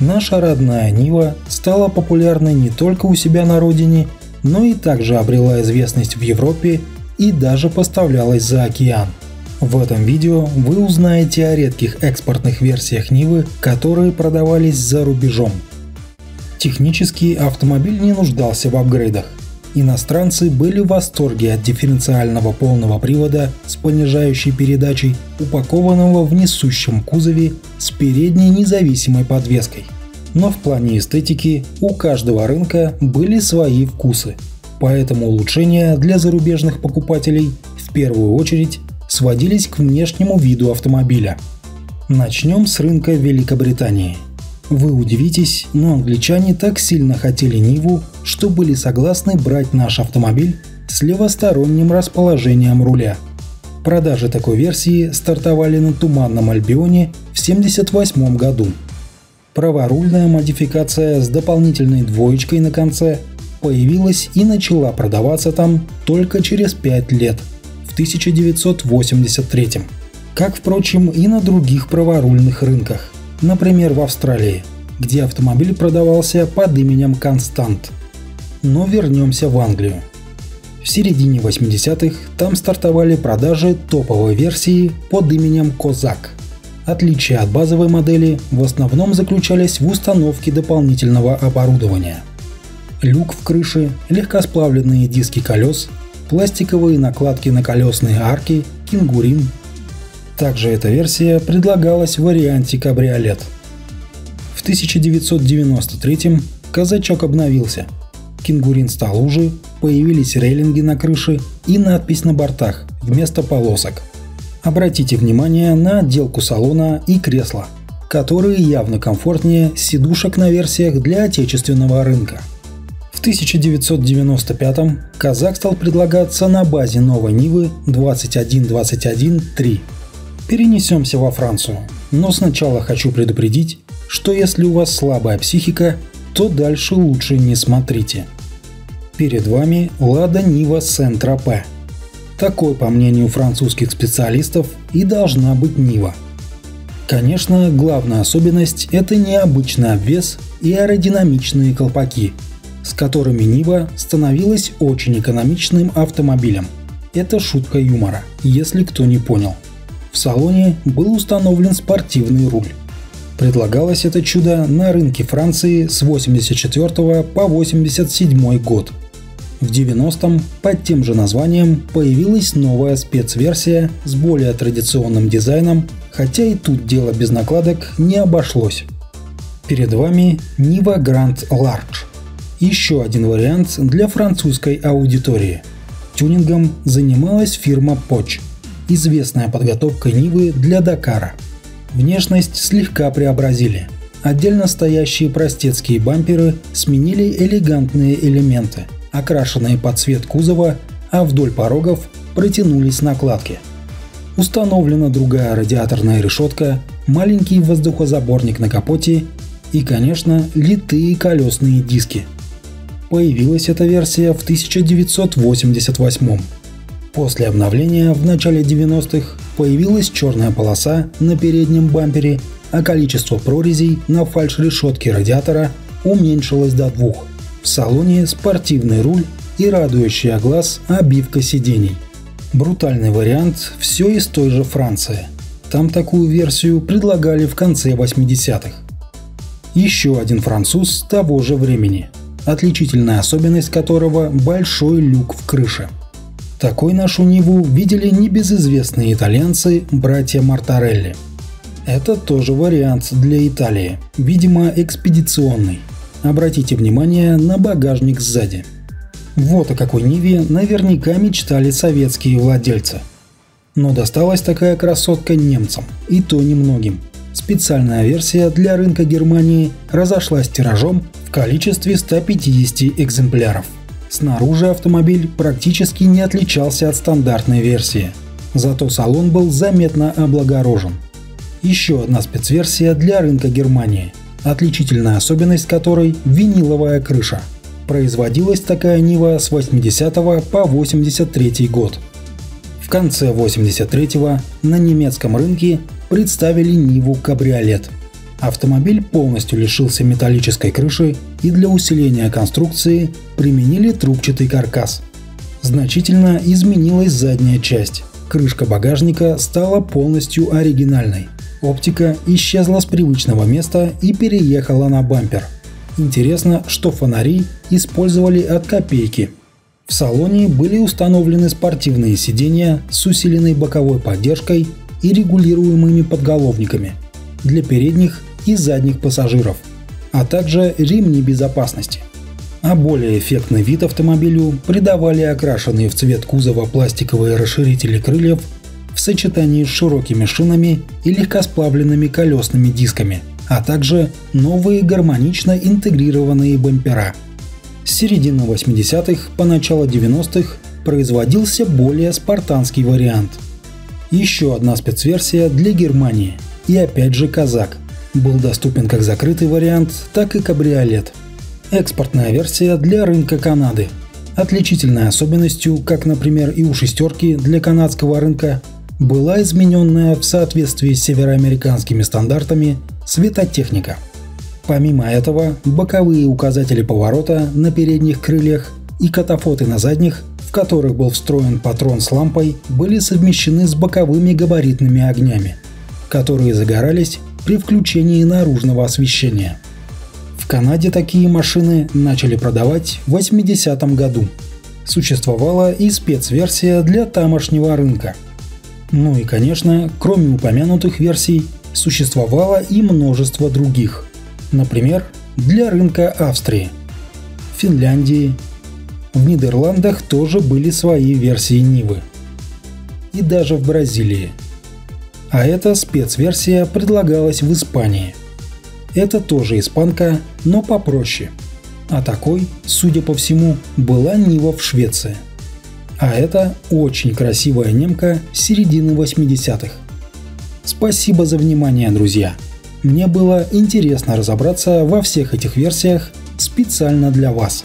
Наша родная Нива стала популярной не только у себя на родине, но и также обрела известность в Европе и даже поставлялась за океан. В этом видео вы узнаете о редких экспортных версиях Нивы, которые продавались за рубежом. Технически автомобиль не нуждался в апгрейдах. Иностранцы были в восторге от дифференциального полного привода с понижающей передачей, упакованного в несущем кузове с передней независимой подвеской. Но в плане эстетики у каждого рынка были свои вкусы. Поэтому улучшения для зарубежных покупателей в первую очередь сводились к внешнему виду автомобиля. Начнем с рынка Великобритании – вы удивитесь, но англичане так сильно хотели Ниву, что были согласны брать наш автомобиль с левосторонним расположением руля. Продажи такой версии стартовали на Туманном Альбионе в 1978 году. Праворульная модификация с дополнительной двоечкой на конце появилась и начала продаваться там только через 5 лет, в 1983 как, впрочем, и на других праворульных рынках – например, в Австралии, где автомобиль продавался под именем Констант. Но вернемся в Англию. В середине 80-х там стартовали продажи топовой версии под именем Козак. Отличия от базовой модели в основном заключались в установке дополнительного оборудования. Люк в крыше, легкосплавленные диски колес, пластиковые накладки на колесные арки, кенгурин, также эта версия предлагалась в варианте кабриолет. В 1993 казачок обновился. Кенгурин стал уже, появились рейлинги на крыше и надпись на бортах вместо полосок. Обратите внимание на отделку салона и кресла, которые явно комфортнее сидушек на версиях для отечественного рынка. В 1995 казак стал предлагаться на базе новой Нивы 2121-3 Перенесемся во Францию. Но сначала хочу предупредить, что если у вас слабая психика, то дальше лучше не смотрите. Перед вами Лада Нива Сен-Тропе. Такой, по мнению французских специалистов, и должна быть Нива. Конечно, главная особенность – это необычный обвес и аэродинамичные колпаки, с которыми Нива становилась очень экономичным автомобилем. Это шутка юмора, если кто не понял – в салоне был установлен спортивный руль. Предлагалось это чудо на рынке Франции с 84 по 87 год. В 90-м под тем же названием появилась новая спецверсия с более традиционным дизайном, хотя и тут дело без накладок не обошлось. Перед вами Niva Grand Large. Еще один вариант для французской аудитории. Тюнингом занималась фирма Poch – известная подготовка Нивы для Дакара. Внешность слегка преобразили. Отдельно стоящие простецкие бамперы сменили элегантные элементы, окрашенные под цвет кузова, а вдоль порогов протянулись накладки. Установлена другая радиаторная решетка, маленький воздухозаборник на капоте и, конечно, литые колесные диски. Появилась эта версия в 1988 После обновления в начале 90-х появилась черная полоса на переднем бампере, а количество прорезей на фальш-решетке радиатора уменьшилось до двух. В салоне спортивный руль и радующая глаз обивка сидений. Брутальный вариант все из той же Франции. Там такую версию предлагали в конце 80-х. Еще один француз того же времени, отличительная особенность которого – большой люк в крыше – такой нашу Ниву видели небезызвестные итальянцы, братья Мартарелли. Это тоже вариант для Италии, видимо экспедиционный. Обратите внимание на багажник сзади. Вот о какой Ниве наверняка мечтали советские владельцы. Но досталась такая красотка немцам, и то немногим. Специальная версия для рынка Германии разошлась тиражом в количестве 150 экземпляров. Снаружи автомобиль практически не отличался от стандартной версии, зато салон был заметно облагорожен. Еще одна спецверсия для рынка Германии, отличительная особенность которой – виниловая крыша. Производилась такая Нива с 80 по 83 год. В конце 83 на немецком рынке представили Ниву Кабриолет. Автомобиль полностью лишился металлической крыши и для усиления конструкции применили трубчатый каркас. Значительно изменилась задняя часть. Крышка багажника стала полностью оригинальной. Оптика исчезла с привычного места и переехала на бампер. Интересно, что фонари использовали от копейки. В салоне были установлены спортивные сиденья с усиленной боковой поддержкой и регулируемыми подголовниками для передних и задних пассажиров, а также ремни безопасности. А более эффектный вид автомобилю придавали окрашенные в цвет кузова пластиковые расширители крыльев в сочетании с широкими шинами и легкосплавленными колесными дисками, а также новые гармонично интегрированные бампера. С середины 80-х по начало 90-х производился более спартанский вариант. Еще одна спецверсия для Германии и опять же «Казак», был доступен как закрытый вариант, так и кабриолет. Экспортная версия для рынка Канады. Отличительной особенностью, как, например, и у шестерки для канадского рынка, была измененная в соответствии с североамериканскими стандартами светотехника. Помимо этого, боковые указатели поворота на передних крыльях и катафоты на задних, в которых был встроен патрон с лампой, были совмещены с боковыми габаритными огнями, которые загорались при включении наружного освещения. В Канаде такие машины начали продавать в 80-м году. Существовала и спецверсия для тамошнего рынка. Ну и, конечно, кроме упомянутых версий, существовало и множество других. Например, для рынка Австрии, Финляндии. В Нидерландах тоже были свои версии Нивы. И даже в Бразилии – а эта спецверсия предлагалась в Испании. Это тоже испанка, но попроще. А такой, судя по всему, была Нива в Швеции. А это очень красивая немка середины 80-х. Спасибо за внимание, друзья. Мне было интересно разобраться во всех этих версиях специально для вас.